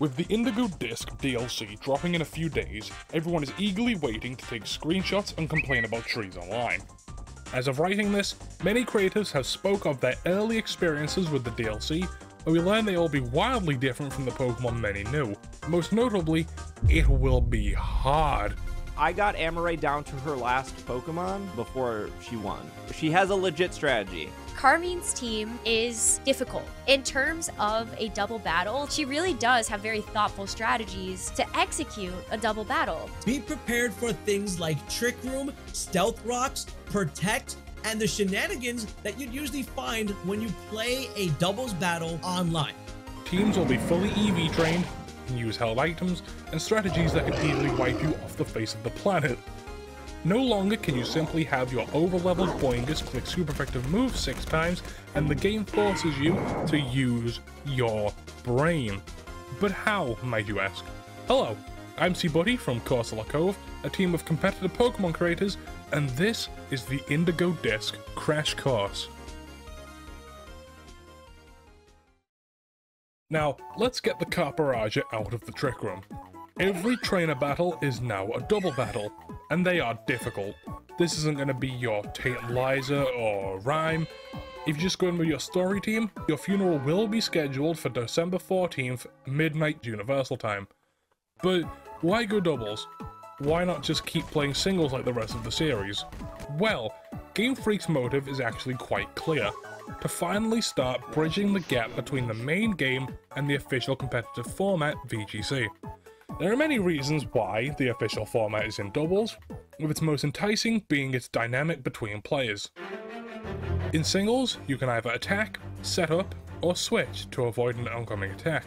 With the Indigo Disk DLC dropping in a few days, everyone is eagerly waiting to take screenshots and complain about trees online. As of writing this, many creators have spoke of their early experiences with the DLC, but we learn they will be wildly different from the Pokemon many knew. Most notably, it will be hard. I got Amarys down to her last Pokemon before she won. She has a legit strategy. Carmine's team is difficult. In terms of a double battle, she really does have very thoughtful strategies to execute a double battle. Be prepared for things like Trick Room, Stealth Rocks, Protect, and the shenanigans that you'd usually find when you play a doubles battle online. Teams will be fully EV trained, can use held items, and strategies that can easily wipe you off the face of the planet. No longer can you simply have your overleveled Boingus click super effective moves 6 times and the game forces you to use your brain. But how, might you ask? Hello, I'm C-Buddy from Corsola Cove, a team of competitive Pokemon creators, and this is the Indigo Disk Crash Course. Now, let's get the Carparaja out of the Trick Room. Every trainer battle is now a double battle, and they are difficult. This isn't going to be your Tantalizer or Rhyme. If you just go in with your story team, your funeral will be scheduled for December 14th, midnight Universal Time. But why go doubles? Why not just keep playing singles like the rest of the series? Well, Game Freak's motive is actually quite clear. To finally start bridging the gap between the main game and the official competitive format VGC. There are many reasons why the official format is in doubles, with its most enticing being its dynamic between players. In singles, you can either attack, set up, or switch to avoid an oncoming attack.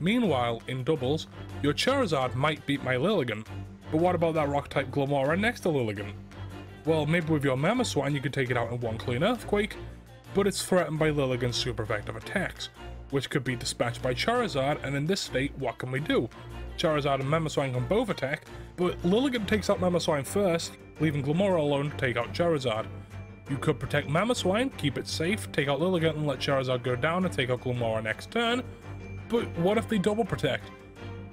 Meanwhile, in doubles, your Charizard might beat my Lilligant, but what about that rock-type Glimmora next to Lilligant? Well, maybe with your Mamoswine you could take it out in one clean Earthquake, but it's threatened by Lilligant's super effective attacks, which could be dispatched by Charizard, and in this state, what can we do? Charizard and Mamoswine can both attack, but Lilligant takes out Mamoswine first, leaving Glimmora alone to take out Charizard. You could protect Mamoswine, keep it safe, take out Lilligant and let Charizard go down and take out Glimmora next turn, but what if they double protect?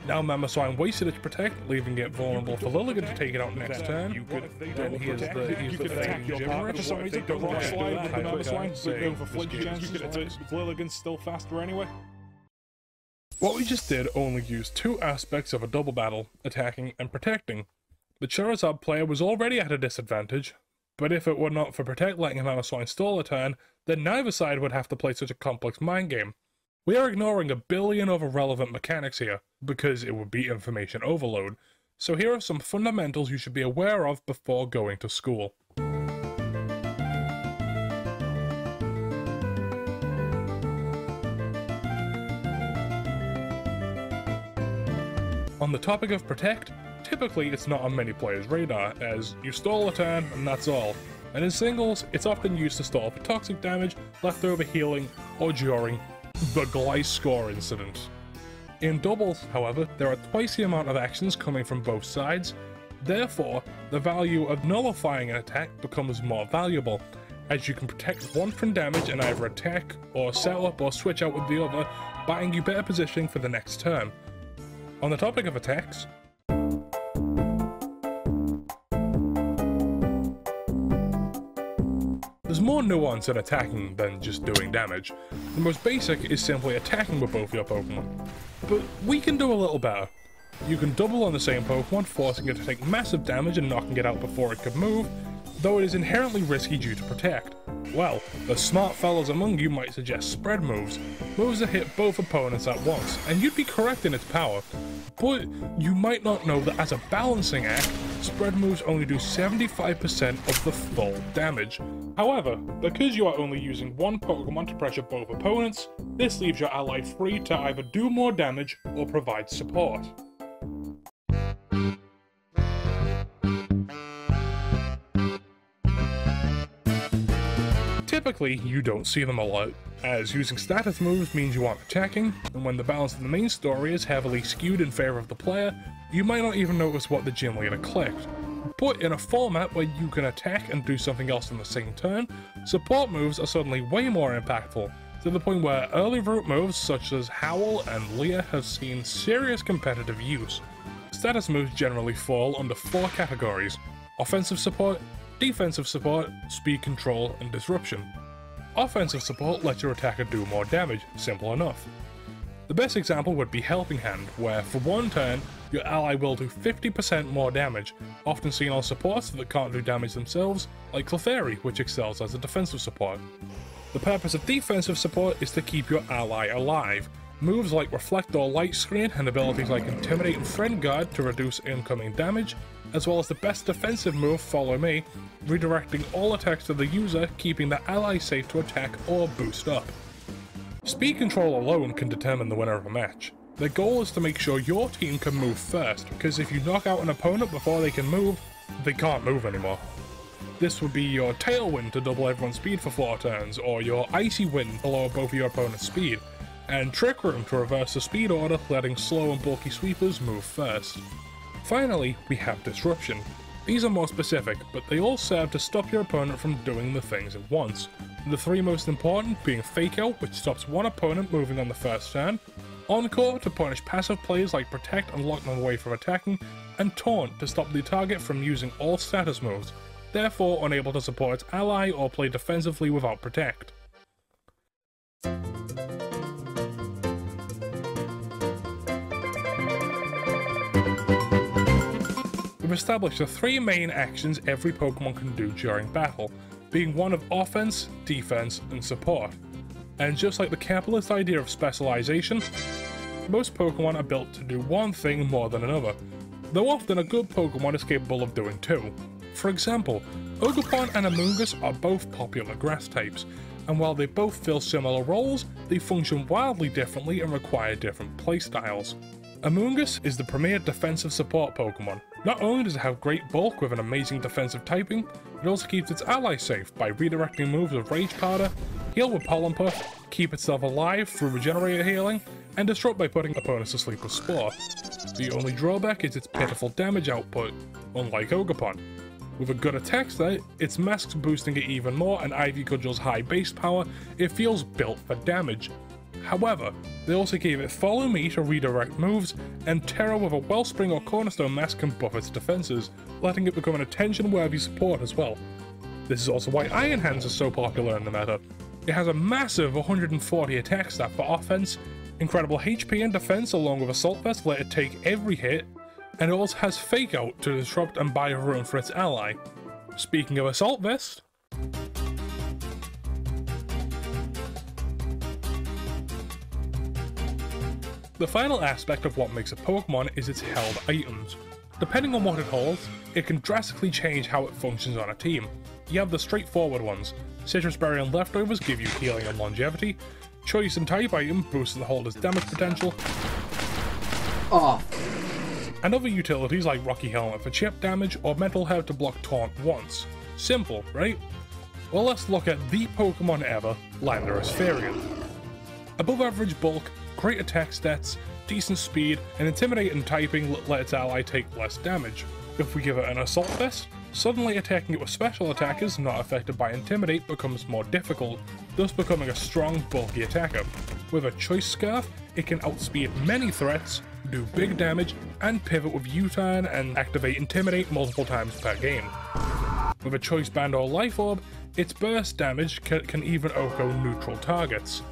Now Mamoswine wasted its protect, leaving it vulnerable for Lilligant to take it out next turn. You could then he is the he's the fading gibberish. For some reason, the rock slide with the Mamoswine, but go for flinch chances. Lilligant's still faster anyway. What we just did only used two aspects of a double battle, attacking and protecting. The Charizard player was already at a disadvantage, but if it were not for Protect letting Mamoswine stall a turn, then neither side would have to play such a complex mind game. We are ignoring a billion of irrelevant mechanics here, because it would be information overload, so here are some fundamentals you should be aware of before going to school. On the topic of Protect, typically it's not on many players' radar, as you stall a turn and that's all. And in singles, it's often used to stall for toxic damage, leftover healing, or during the Gliscor incident. In doubles, however, there are twice the amount of actions coming from both sides, therefore, the value of nullifying an attack becomes more valuable, as you can protect one from damage and either attack, or set up or switch out with the other, buying you better positioning for the next turn. On the topic of attacks, more nuance in attacking than just doing damage. The most basic is simply attacking with both your Pokemon. But we can do a little better. You can double on the same Pokemon, forcing it to take massive damage and knocking it out before it could move, though it is inherently risky due to protect. Well, the smart fellows among you might suggest spread moves, moves that hit both opponents at once, and you'd be correct in its power. But you might not know that as a balancing act, spread moves only do 75% of the full damage. However, because you are only using one Pokemon to pressure both opponents, this leaves your ally free to either do more damage or provide support. Typically, you don't see them a lot, as using status moves means you aren't attacking, and when the balance of the main story is heavily skewed in favor of the player, you might not even notice what the gym leader clicked. But in a format where you can attack and do something else in the same turn, support moves are suddenly way more impactful, to the point where early root moves such as Howl and Leer have seen serious competitive use. Status moves generally fall under four categories offensive support, defensive support, speed control, and disruption. Offensive support lets your attacker do more damage, simple enough. The best example would be Helping Hand, where for one turn, your ally will do 50% more damage, often seen on supports that can't do damage themselves, like Clefairy, which excels as a defensive support. The purpose of defensive support is to keep your ally alive. Moves like Reflect or Light Screen and abilities like Intimidate and Friend Guard to reduce incoming damage, as well as the best defensive move, Follow Me, redirecting all attacks to the user, keeping the ally safe to attack or boost up. Speed control alone can determine the winner of a match. The goal is to make sure your team can move first, because if you knock out an opponent before they can move, they can't move anymore. This would be your Tailwind to double everyone's speed for 4 turns, or your Icy Wind to lower both of your opponent's speed, and Trick Room to reverse the speed order, letting slow and bulky sweepers move first. Finally, we have Disruption. These are more specific, but they all serve to stop your opponent from doing the things at once, the three most important being Fake Out, which stops one opponent moving on the first turn, Encore to punish passive plays like Protect and lock them away from attacking, and Taunt to stop the target from using all status moves, therefore unable to support its ally or play defensively without Protect. We've the three main actions every Pokemon can do during battle, being one of offense, defense, and support. And just like the capitalist idea of specialization, most Pokemon are built to do one thing more than another, though often a good Pokemon is capable of doing two. For example, Ogerpon and Amoonguss are both popular grass types, and while they both fill similar roles, they function wildly differently and require different playstyles. Amoonguss is the premier defensive support Pokemon. Not only does it have great bulk with an amazing defensive typing, it also keeps its allies safe by redirecting moves with Rage Powder, heal with Pollen Puff, keep itself alive through Regenerator healing, and disrupt by putting opponents to sleep with Spore. The only drawback is its pitiful damage output, unlike Ogerpon. With a good attack stat, its masks boosting it even more and Ivy Cudgel's high base power, it feels built for damage. However, they also gave it Follow Me to redirect moves, and Tera with a Wellspring or Cornerstone mask can buff its defenses, letting it become an attention-worthy support as well. This is also why Iron Hands are so popular in the meta. It has a massive 140 attack stat for offense, incredible HP and defense along with Assault Vest let it take every hit, and it also has Fake Out to disrupt and buy a room for its ally. Speaking of Assault Vest, The final aspect of what makes a Pokemon is its held items. Depending on what it holds, it can drastically change how it functions on a team. You have the straightforward ones. Sitrus Berry and Leftovers give you healing and longevity. Choice and Type item boosts the holder's damage potential. Oh, And other utilities like Rocky Helmet for chip damage or Mental Herb to block Taunt once. Simple, right? Well, let's look at the Pokemon ever, Landorus Therian. Above average bulk, great attack stats, decent speed, and intimidating typing let its ally take less damage. If we give it an Assault Vest, suddenly attacking it with special attackers not affected by Intimidate becomes more difficult, thus becoming a strong, bulky attacker. With a Choice Scarf, it can outspeed many threats, do big damage, and pivot with U-turn and activate Intimidate multiple times per game. With a Choice Band or Life Orb, its burst damage ca- can even OHKO neutral targets.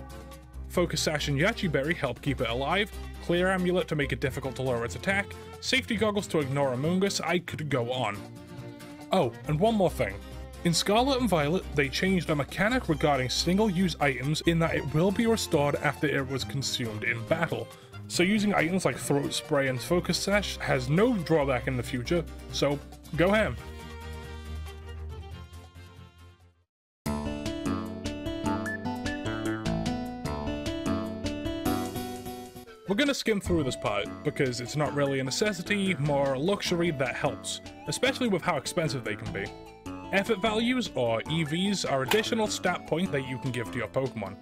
Focus Sash and Yache Berry help keep it alive, Clear Amulet to make it difficult to lower its attack, Safety Goggles to ignore Amoonguss, I could go on. Oh, and one more thing. In Scarlet and Violet, they changed a mechanic regarding single-use items in that it will be restored after it was consumed in battle. So using items like Throat Spray and Focus Sash has no drawback in the future, so go ham. We're gonna skim through this part, because it's not really a necessity, more a luxury that helps, especially with how expensive they can be. Effort values, or EVs, are additional stat point that you can give to your Pokemon.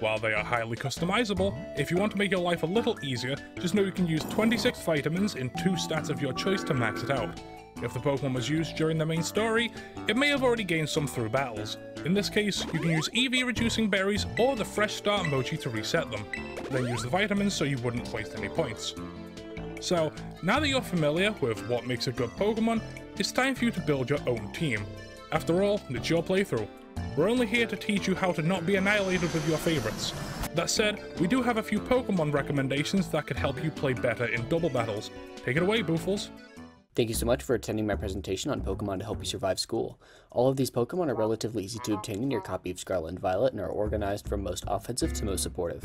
While they are highly customizable, if you want to make your life a little easier, just know you can use 26 vitamins in two stats of your choice to max it out. If the Pokemon was used during the main story, it may have already gained some through battles. In this case, you can use EV reducing berries or the fresh start mochi to reset them, then use the vitamins so you wouldn't waste any points. So, now that you're familiar with what makes a good Pokemon, it's time for you to build your own team. After all, it's your playthrough. We're only here to teach you how to not be annihilated with your favorites. That said, we do have a few Pokemon recommendations that could help you play better in double battles. Take it away, Boofles. Thank you so much for attending my presentation on Pokemon to help you survive school. All of these Pokemon are relatively easy to obtain in your copy of Scarlet and Violet and are organized from most offensive to most supportive.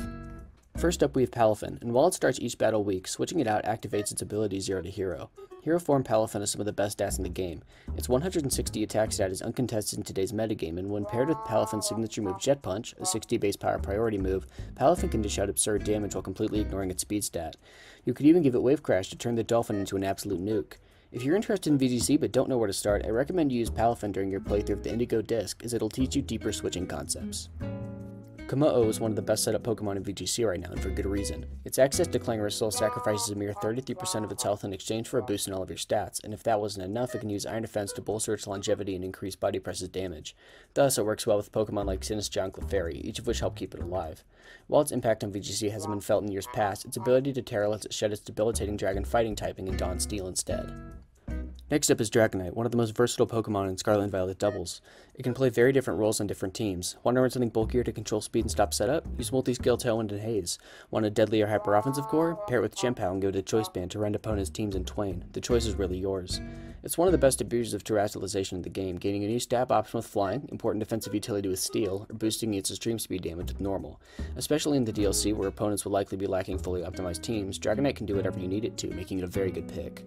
First up we have Palafin, and while it starts each battle weak, switching it out activates its ability 0 to Hero. Hero form Palafin is some of the best stats in the game. Its 160 attack stat is uncontested in today's metagame, and when paired with Palafin's signature move Jet Punch, a 60 base power priority move, Palafin can dish out absurd damage while completely ignoring its speed stat. You could even give it Wave Crash to turn the Dolphin into an absolute nuke. If you're interested in VGC but don't know where to start, I recommend you use Palafin during your playthrough of the Indigo Disk, as it'll teach you deeper switching concepts. Kommo-o is one of the best set up Pokemon in VGC right now, and for good reason. Its access to Clangorous sacrifices a mere 33% of its health in exchange for a boost in all of your stats, and if that wasn't enough, it can use Iron Defense to bolster its longevity and increase body press's damage. Thus, it works well with Pokemon like Sinistcha and Clefairy, each of which help keep it alive. While its impact on VGC hasn't been felt in years past, its ability to Tera lets it shed its debilitating Dragon Fighting typing and don Steel instead. Next up is Dragonite, one of the most versatile Pokemon in Scarlet and Violet doubles. It can play very different roles on different teams. Want to run something bulkier to control speed and stop setup? Use multiscale Tailwind and Haze. Want a deadlier hyper-offensive core? Pair it with Chien-Pao and give it a choice band to rend opponents' teams in twain. The choice is really yours. It's one of the best abuses of terastallization in the game, gaining a new stab option with flying, important defensive utility with steel, or boosting its extreme speed damage with normal. Especially in the DLC where opponents will likely be lacking fully optimized teams, Dragonite can do whatever you need it to, making it a very good pick.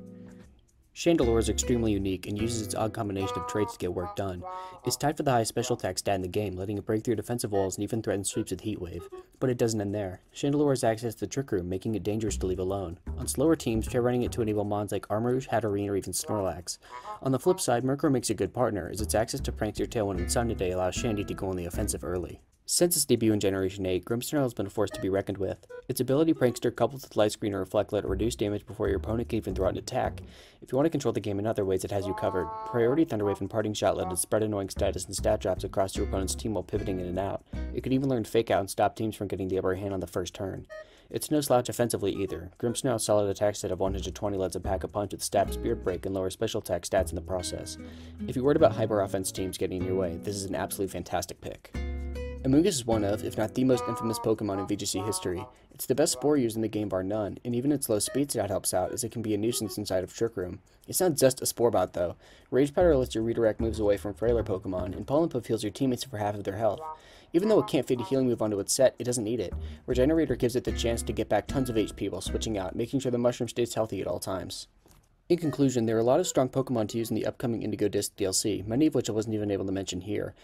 Chandelure is extremely unique and uses its odd combination of traits to get work done. It's tied for the highest special attack stat in the game, letting it break through defensive walls and even threaten sweeps with Heat Wave. But it doesn't end there. Chandelure has access to the Trick Room, making it dangerous to leave alone. On slower teams, try running it to enable mons like Armarouge, Hatterene, or even Snorlax. On the flip side, Murkrow makes a good partner, as its access to Prankster, Tailwind, and Sunny Day allows Shandy to go on the offensive early. Since its debut in Generation 8, Grimmsnarl has been a force to be reckoned with. Its ability Prankster coupled with Light Screen or Reflect let it reduce damage before your opponent can even throw out an attack. If you want to control the game in other ways, it has you covered. Priority Thunderwave and Parting Shot let it spread annoying status and stat drops across your opponent's team while pivoting in and out. It could even learn Fake Out and stop teams from getting the upper hand on the first turn. It's no slouch offensively either. Grimmsnarl's solid attack set of 120 lets it pack a punch with stab Spirit Break and lower special attack stats in the process. If you're worried about hyper offense teams getting in your way, this is an absolutely fantastic pick. Amoonguss is one of, if not the most infamous Pokemon in VGC history. It's the best Spore used in the game bar none, and even its low speed stat helps out as it can be a nuisance inside of Trick Room. It's not just a Spore bot though. Rage Powder lets you redirect moves away from frailer Pokemon, and Pollen Puff heals your teammates for half of their health. Even though it can't fit a healing move onto its set, it doesn't need it. Regenerator gives it the chance to get back tons of HP while switching out, making sure the mushroom stays healthy at all times. In conclusion, there are a lot of strong Pokemon to use in the upcoming Indigo Disk DLC, many of which I wasn't even able to mention here.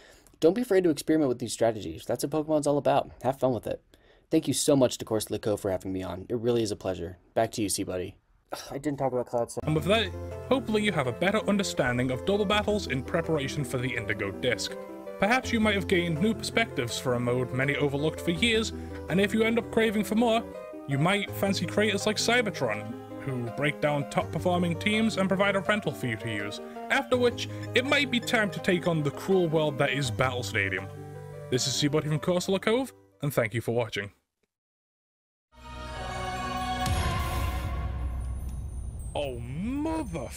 Don't be afraid to experiment with these strategies. That's what Pokemon's all about. Have fun with it. Thank you so much to Corsola for having me on. It really is a pleasure. Back to you, C-Buddy. I didn't talk about Cloud And with that, hopefully you have a better understanding of double battles in preparation for the Indigo Disk. Perhaps you might have gained new perspectives for a mode many overlooked for years, and if you end up craving for more, you might fancy creators like Cybertron, who break down top performing teams and provide a rental for you to use, after which it might be time to take on the cruel world that is Battle Stadium. This is C-Buddy from Corsola Cove, and thank you for watching. Oh, mother